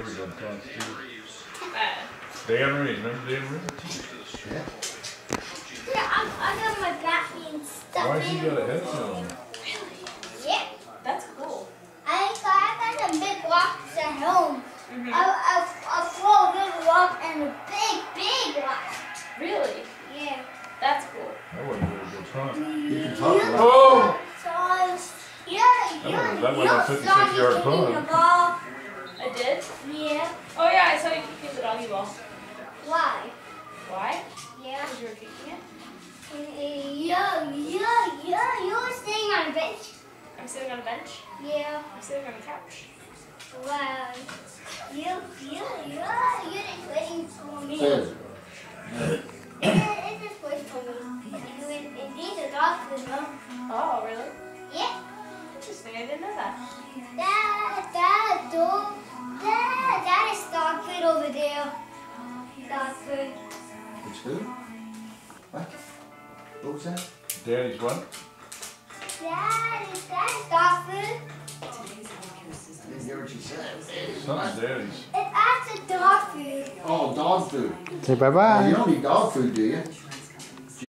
ever done constitution. Uh, Dan Reed, remember Dan Reed? Yeah. Yeah, I, I got my back being stuck Why in. you got a headset on? Yeah. that's cool. I got, I got some big rocks at home. Mhm. I, I, I throw a big rock and a big, big rock. Really? Yeah. That's cool. That wasn't a very good hunt. You can talk about Oh! So I was, yeah, That yeah, was- that was you a 56 yard punt. The ball. I did? Yeah. Oh yeah, I saw you kicking the doggy ball. Why? Why? Yeah. Because you were kicking it? Yeah, yeah, yeah, you were staying on a bench. I'm sitting on a bench. Yeah. I'm sitting on a couch. Wow. You, you, you, you're just waiting for me. Says, It, it's just waiting for me. And, and, and these are dogs as well. Oh, really? Yeah. Interesting. I didn't know that. That, that dog, Dog food. it's who? What? What was that? Daddy's what? That is, that is dog food. I didn't hear what you said. Something's daddy's. It, that's a dog food. Oh, dog food. Say bye Oh, you don't eat dog food, do you?